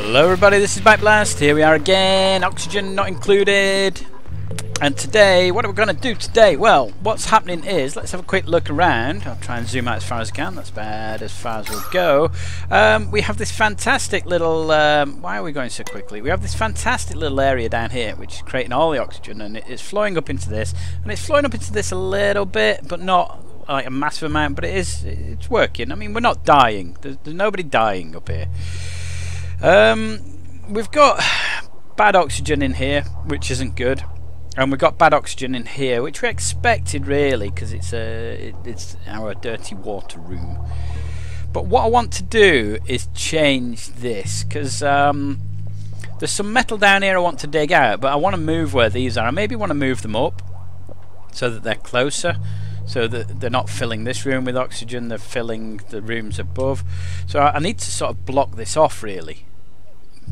Hello everybody, this is Backblast. Here we are again, oxygen not included. And today, what are we going to do today? Well, what's happening is, let's have a quick look around. I'll try and zoom out as far as I can. That's bad as far as we'll go. Um, we have this fantastic little... Um, why are we going so quickly? We have this fantastic little area down here, which is creating all the oxygen, and it's flowing up into this. And it's flowing up into this a little bit, but not like a massive amount, but it is it's working. I mean, we're not dying. There's, there's nobody dying up here. Um, we've got bad oxygen in here, which isn't good. And we've got bad oxygen in here, which we expected really, because it's a it, it's our dirty water room. But what I want to do is change this, because um, there's some metal down here I want to dig out, but I want to move where these are. I maybe want to move them up so that they're closer so that they're not filling this room with oxygen they're filling the rooms above so I need to sort of block this off really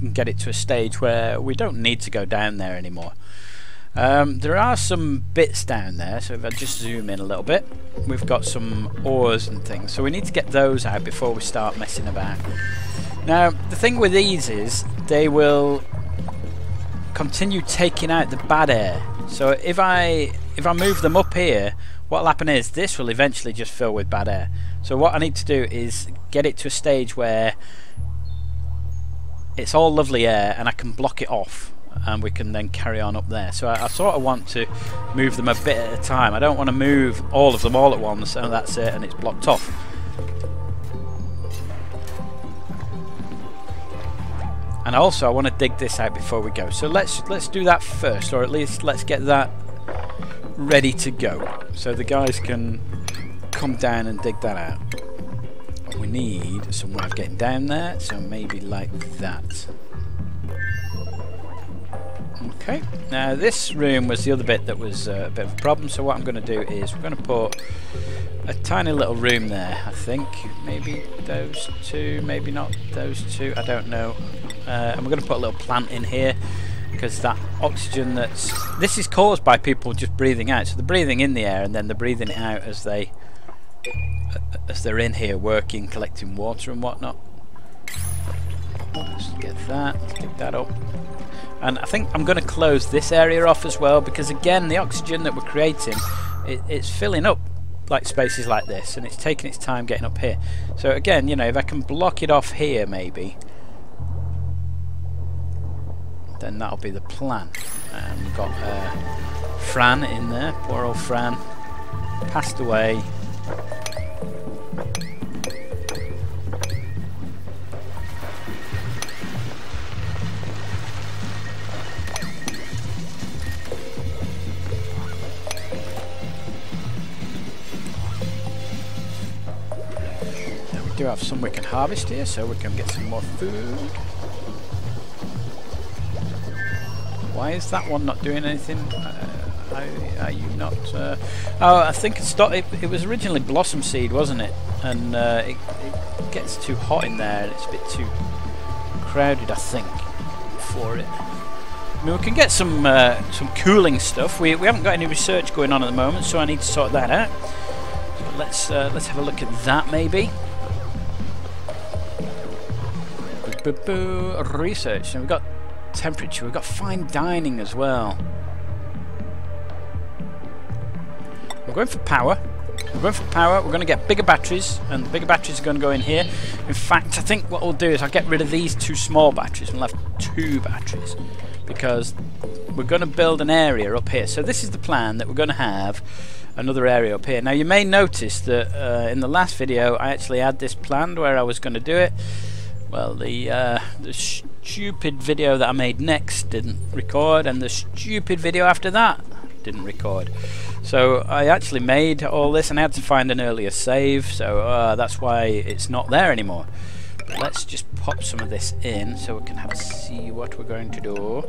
and get it to a stage where we don't need to go down there anymore um, there are some bits down there, so if I just zoom in a little bit, we've got some ores and things. So we need to get those out before we start messing about. Now, the thing with these is they will continue taking out the bad air. So if I if I move them up here, what will happen is this will eventually just fill with bad air. So what I need to do is get it to a stage where it's all lovely air and I can block it off and we can then carry on up there. So I, I, sort of want to move them a bit at a time. I don't want to move all of them all at once and that's it and it's blocked off. And also I want to dig this out before we go. So let's let's do that first or at least let's get that ready to go. So the guys can come down and dig that out. We need some way of getting down there, so maybe like that. Okay, now this room was the other bit that was uh, a bit of a problem, so what I'm going to do is we're going to put a tiny little room there, I think. Maybe those two, maybe not those two, I don't know. Uh, and we're going to put a little plant in here because that oxygen that's... This is caused by people just breathing out, so they're breathing in the air and then they're breathing it out as they as they're in here working, collecting water and whatnot. Let's get that, dig that up. And I think I'm going to close this area off as well because again the oxygen that we're creating it, it's filling up like spaces like this and it's taking its time getting up here. So again, you know, if I can block it off here maybe then that'll be the plan. And we've got uh, Fran in there, poor old Fran, passed away have some we can harvest here, so we can get some more food. Why is that one not doing anything? Uh, are, you not? Uh, oh, I think it's it, it, was originally blossom seed, wasn't it? And uh, it, it, gets too hot in there. and It's a bit too crowded, I think, for it. I mean, we can get some uh, some cooling stuff. We we haven't got any research going on at the moment, so I need to sort that out. So let's uh, let's have a look at that maybe. Research, and we've got temperature, we've got fine dining as well. We're going for power. We're going for power. We're going to get bigger batteries, and the bigger batteries are going to go in here. In fact, I think what we'll do is I'll get rid of these two small batteries. We'll have two batteries because we're going to build an area up here. So this is the plan that we're going to have another area up here. Now you may notice that uh, in the last video I actually had this planned where I was going to do it well the uh, the stupid video that I made next didn't record and the stupid video after that didn't record. So I actually made all this and I had to find an earlier save so uh, that's why it's not there anymore. But let's just pop some of this in so we can have a see what we're going to do.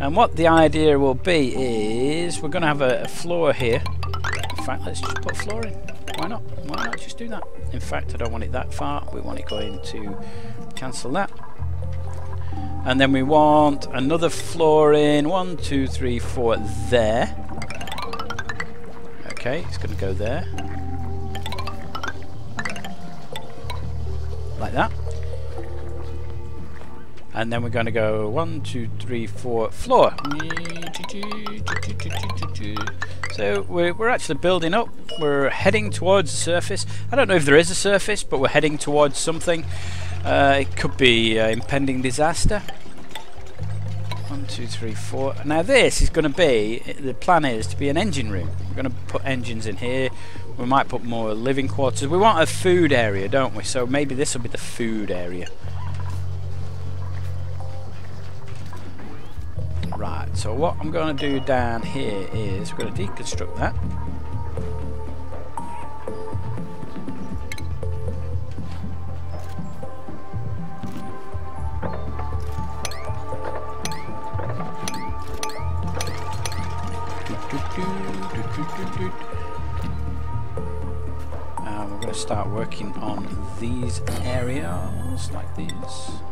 And what the idea will be is we're going to have a, a floor here. In fact let's just put a floor in why not? Why not just do that? In fact, I don't want it that far. We want it going to cancel that. And then we want another floor in. One, two, three, four, there. Okay, it's going to go there. Like that. And then we're going to go one, two, three, four, floor. So we're, we're actually building up. We're heading towards the surface. I don't know if there is a surface, but we're heading towards something. Uh, it could be uh, impending disaster. One, two, three, four. Now this is going to be, the plan is to be an engine room. We're going to put engines in here. We might put more living quarters. We want a food area, don't we? So maybe this will be the food area. Right, so what I'm going to do down here is we're going to deconstruct that. And we're going to start working on these areas like these.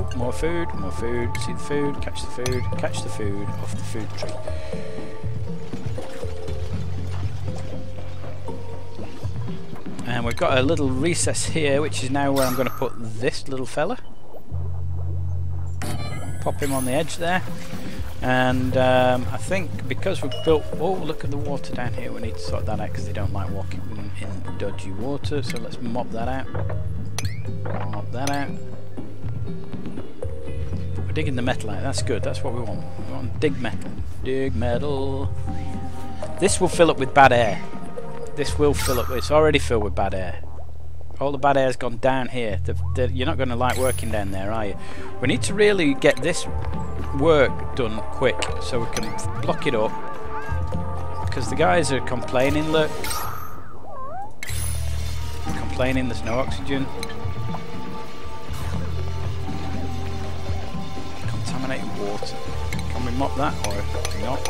Oh, more food, more food. See the food, catch the food, catch the food off the food tree. And we've got a little recess here, which is now where I'm going to put this little fella. Pop him on the edge there. And um, I think because we've built... Oh, look at the water down here. We need to sort that out because they don't like walking in, in dodgy water. So let's mop that out. Mop that out. We're digging the metal out. That's good. That's what we want. We want dig metal. Dig metal. This will fill up with bad air. This will fill up. It's already filled with bad air. All the bad air's gone down here. The, the, you're not going to like working down there, are you? We need to really get this work done quick so we can block it up. Because the guys are complaining, look. Complaining there's no oxygen. Contaminated water. Can we mop that or not?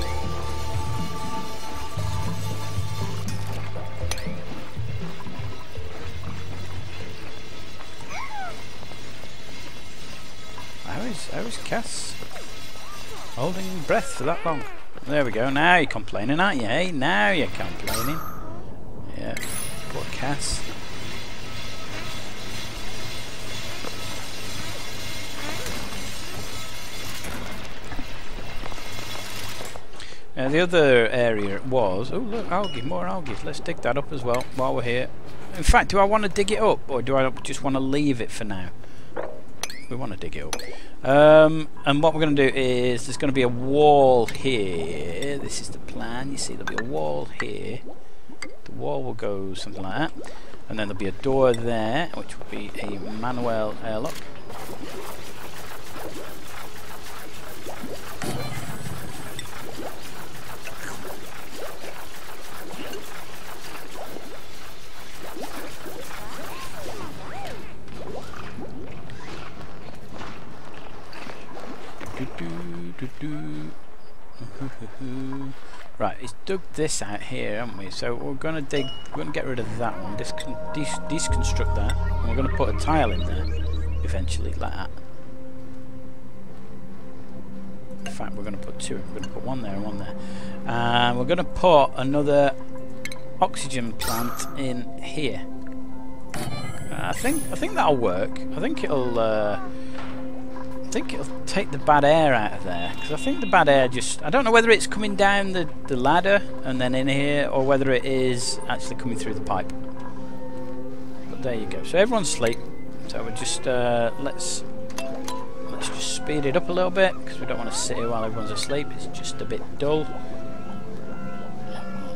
How is, how is Cass holding breath for that long? There we go, now you're complaining, aren't you? Hey, now you're complaining. Uh, the other area was... Oh, look, algae, more algae. Let's dig that up as well while we're here. In fact, do I want to dig it up or do I just want to leave it for now? We want to dig it up. Um, and what we're going to do is there's going to be a wall here. This is the plan. You see there'll be a wall here. The wall will go something like that. And then there'll be a door there, which will be a manual airlock. Right, it's dug this out here, haven't we? So we're going to dig, we're going to get rid of that one, Discon des deconstruct that, and we're going to put a tile in there, eventually, like that. In fact, we're going to put two. We're going to put one there and one there. And we're going to put another oxygen plant in here. I think I think that'll work. I think it'll. Uh, think it'll take the bad air out of there because I think the bad air just I don't know whether it's coming down the, the ladder and then in here or whether it is actually coming through the pipe. But there you go. So everyone's asleep so we just uh, let's let's just speed it up a little bit because we don't want to sit here while everyone's asleep. It's just a bit dull.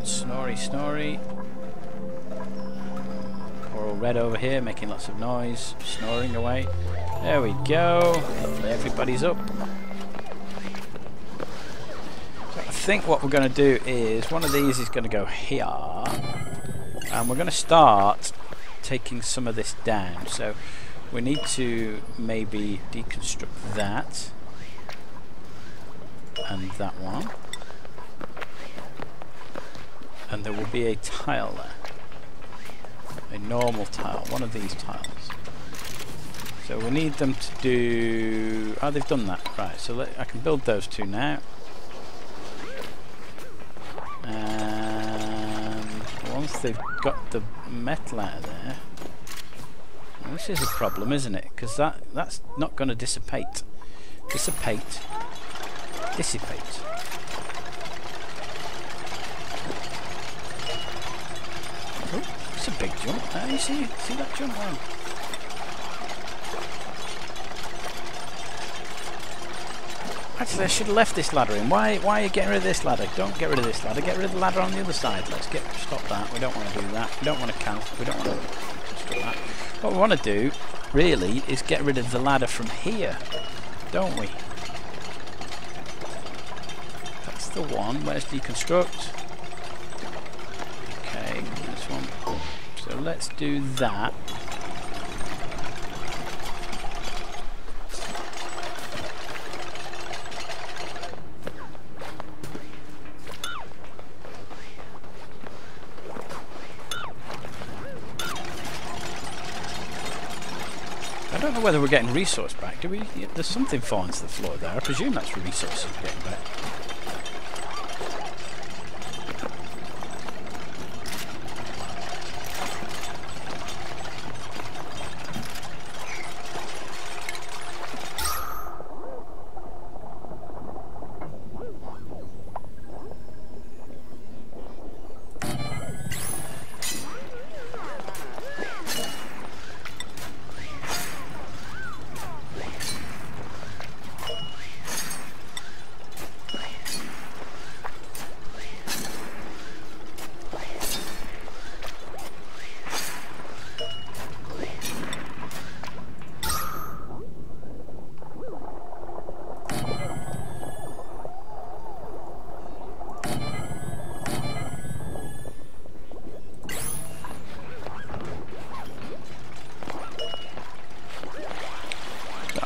Snory snory poor old red over here making lots of noise snoring away there we go. Hopefully everybody's up. So I think what we're going to do is one of these is going to go here. And we're going to start taking some of this down. So we need to maybe deconstruct that. And that one. And there will be a tile there. A normal tile. One of these tiles. So we need them to do... Oh, they've done that. Right, so let, I can build those two now. And once they've got the metal out of there... This is a problem, isn't it? Because that that's not going to dissipate. Dissipate. Dissipate. Oh, it's a big jump. Ah, you see, see that jump? Wow. Actually, I should have left this ladder in. Why, why are you getting rid of this ladder? Don't get rid of this ladder. Get rid of the ladder on the other side. Let's get stop that. We don't want to do that. We don't want to count. We don't want to that. What we want to do, really, is get rid of the ladder from here, don't we? That's the one. Where's deconstruct? Okay, this one. So let's do that. Whether we're getting resource back. Do we? There's something falling to the floor there. I presume that's resources getting back.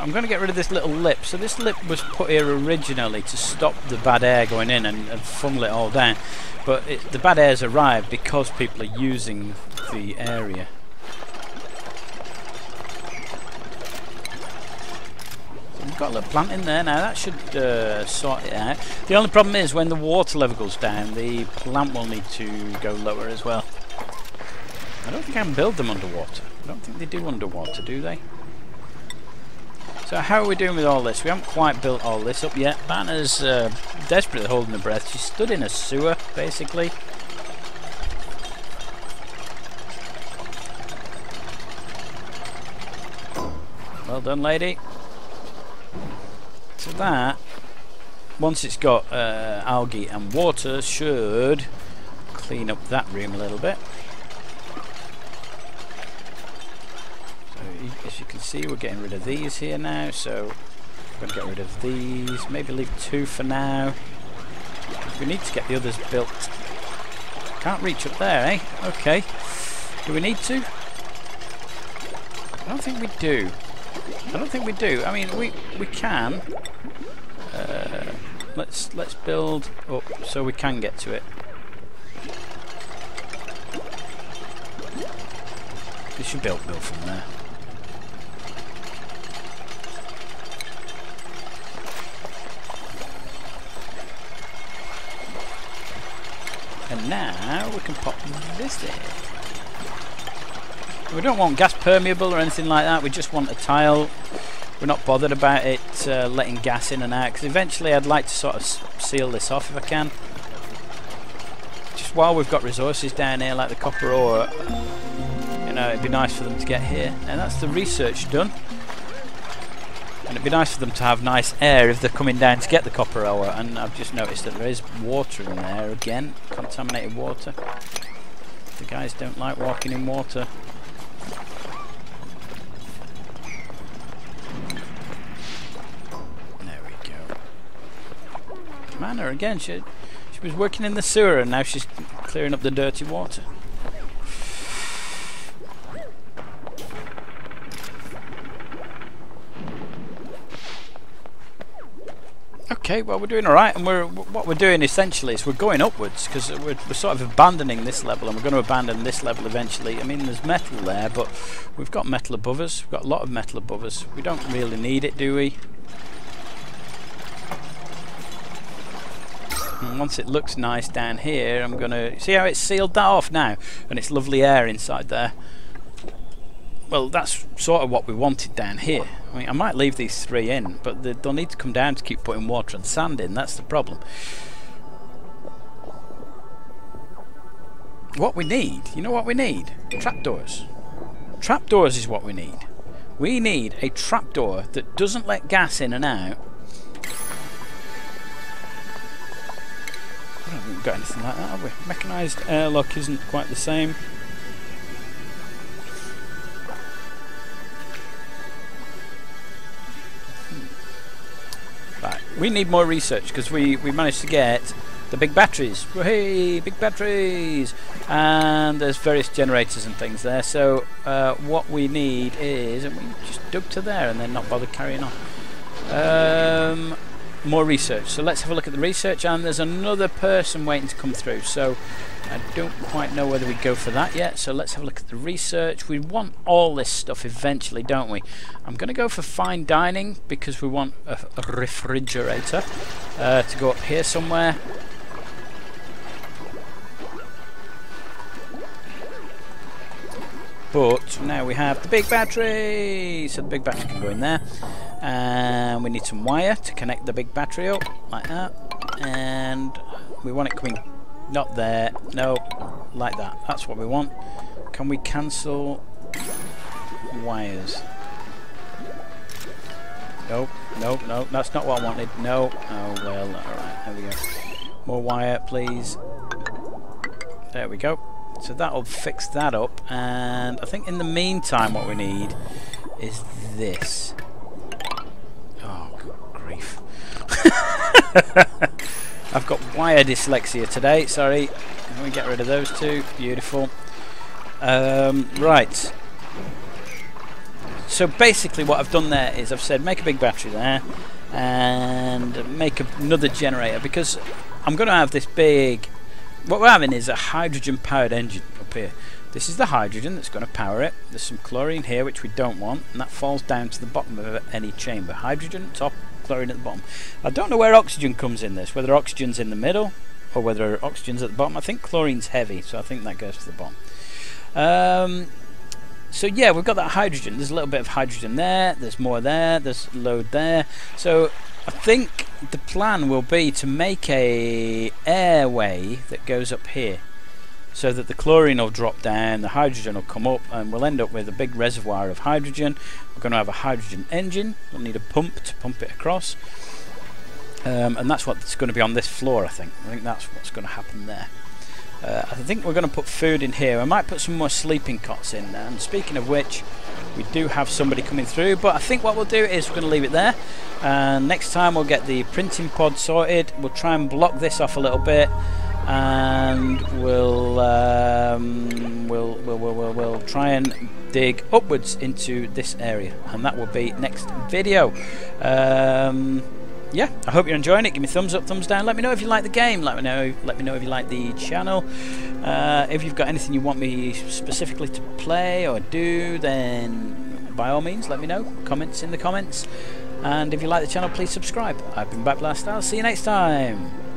I'm going to get rid of this little lip. So this lip was put here originally to stop the bad air going in and, and funnel it all down. But it, the bad air's arrived because people are using the area. So we've got a little plant in there now. That should uh, sort it out. The only problem is when the water level goes down, the plant will need to go lower as well. I don't think I can build them underwater. I don't think they do underwater, do they? So how are we doing with all this? We haven't quite built all this up yet. Banner's uh, desperately holding her breath. She stood in a sewer, basically. Well done, lady. So that, once it's got uh, algae and water, should clean up that room a little bit. as you can see we're getting rid of these here now so we're going to get rid of these. Maybe leave two for now. We need to get the others built. Can't reach up there eh? Okay. Do we need to? I don't think we do. I don't think we do. I mean we we can. Uh, let's let's build up so we can get to it. We should build build from there And now we can pop this in. We don't want gas permeable or anything like that, we just want a tile. We're not bothered about it uh, letting gas in and out, because eventually I'd like to sort of seal this off if I can. Just while we've got resources down here like the copper ore, you know, it'd be nice for them to get here. And that's the research done. And it'd be nice for them to have nice air if they're coming down to get the copper ore. And I've just noticed that there is water in there again, contaminated water. The guys don't like walking in water. There we go. Manor again. She she was working in the sewer and now she's clearing up the dirty water. Okay, well we're doing alright and we're what we're doing essentially is we're going upwards because we're, we're sort of abandoning this level and we're going to abandon this level eventually. I mean there's metal there but we've got metal above us, we've got a lot of metal above us. We don't really need it do we? And once it looks nice down here I'm going to... See how it's sealed that off now? And it's lovely air inside there. Well, that's sort of what we wanted down here. I mean, I might leave these three in, but they, they'll need to come down to keep putting water and sand in. That's the problem. What we need, you know what we need? Trapdoors. Trapdoors is what we need. We need a trapdoor that doesn't let gas in and out. I haven't got anything like that, have we? Mechanised airlock isn't quite the same. We need more research because we, we managed to get the big batteries. Hey, big batteries! And there's various generators and things there. So uh, what we need is, and we just dug to there and then not bother carrying on. Um, more research. So let's have a look at the research. And there's another person waiting to come through. So I don't quite know whether we go for that yet. So let's have a look at the research. We want all this stuff eventually, don't we? I'm going to go for fine dining because we want a, a refrigerator uh, to go up here somewhere. But now we have the big battery, so the big battery can go in there. And we need some wire to connect the big battery up, like that. And we want it coming, not there, no, like that. That's what we want. Can we cancel wires? Nope, nope, nope, that's not what I wanted. No, oh well, alright, there we go. More wire, please. There we go. So that'll fix that up. And I think in the meantime what we need is this. Oh, grief. I've got wire dyslexia today, sorry. Me get rid of those two. Beautiful. Um, right. So basically what I've done there is I've said make a big battery there and make another generator because I'm going to have this big what we're having is a hydrogen powered engine up here. This is the hydrogen that's going to power it. There's some chlorine here which we don't want and that falls down to the bottom of any chamber. Hydrogen top, chlorine at the bottom. I don't know where oxygen comes in this, whether oxygen's in the middle or whether oxygen's at the bottom. I think chlorine's heavy so I think that goes to the bottom. Um, so yeah, we've got that hydrogen. There's a little bit of hydrogen there. There's more there. There's load there. So I think the plan will be to make a airway that goes up here so that the chlorine will drop down, the hydrogen will come up and we'll end up with a big reservoir of hydrogen. We're going to have a hydrogen engine, we'll need a pump to pump it across um, and that's what's going to be on this floor I think. I think that's what's going to happen there. Uh, I think we're going to put food in here. I might put some more sleeping cots in. There. And speaking of which, we do have somebody coming through. But I think what we'll do is we're going to leave it there. And next time we'll get the printing pod sorted. We'll try and block this off a little bit. And we'll, um, we'll, we'll, we'll, we'll, we'll try and dig upwards into this area. And that will be next video. Um, yeah, I hope you're enjoying it. Give me thumbs up, thumbs down. Let me know if you like the game. Let me know. Let me know if you like the channel. Uh, if you've got anything you want me specifically to play or do, then by all means, let me know. Comments in the comments. And if you like the channel, please subscribe. I've been Back. I'll see you next time.